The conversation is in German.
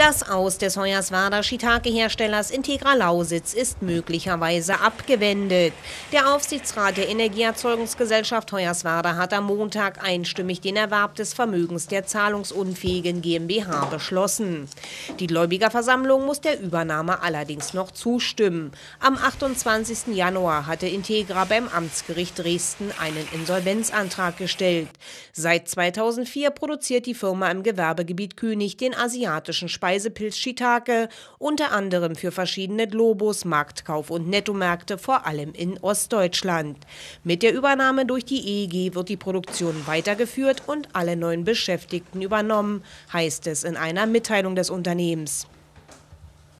Das Aus des Hoyerswerda Shiitake-Herstellers Integra Lausitz ist möglicherweise abgewendet. Der Aufsichtsrat der Energieerzeugungsgesellschaft Hoyerswerda hat am Montag einstimmig den Erwerb des Vermögens der zahlungsunfähigen GmbH beschlossen. Die Gläubigerversammlung muss der Übernahme allerdings noch zustimmen. Am 28. Januar hatte Integra beim Amtsgericht Dresden einen Insolvenzantrag gestellt. Seit 2004 produziert die Firma im Gewerbegebiet König den asiatischen Speisen Speisepilz Shiitake, unter anderem für verschiedene Globus, Marktkauf- und Nettomärkte, vor allem in Ostdeutschland. Mit der Übernahme durch die EEG wird die Produktion weitergeführt und alle neuen Beschäftigten übernommen, heißt es in einer Mitteilung des Unternehmens.